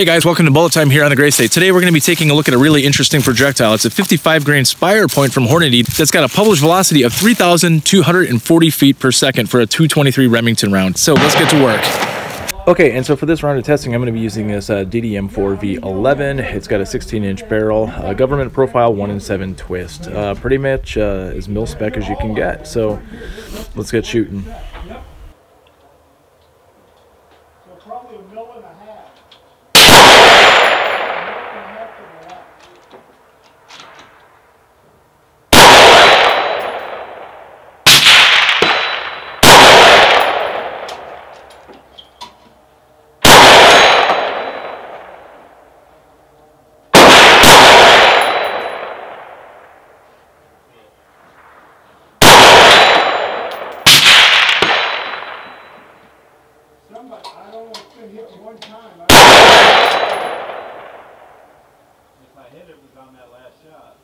Hey guys, welcome to Bullet Time here on the Grey State. Today we're going to be taking a look at a really interesting projectile. It's a 55 grain Spire point from Hornady that's got a published velocity of 3,240 feet per second for a 223 Remington round. So let's get to work. Okay, and so for this round of testing, I'm going to be using this uh, DDM4V11. It's got a 16-inch barrel, uh, government profile 1 in 7 twist. Uh, pretty much uh, as mil spec as you can get. So let's get shooting. So probably a mill and a half. Somebody, I don't know, it's been hit one time. If I hit it, it was on that last shot.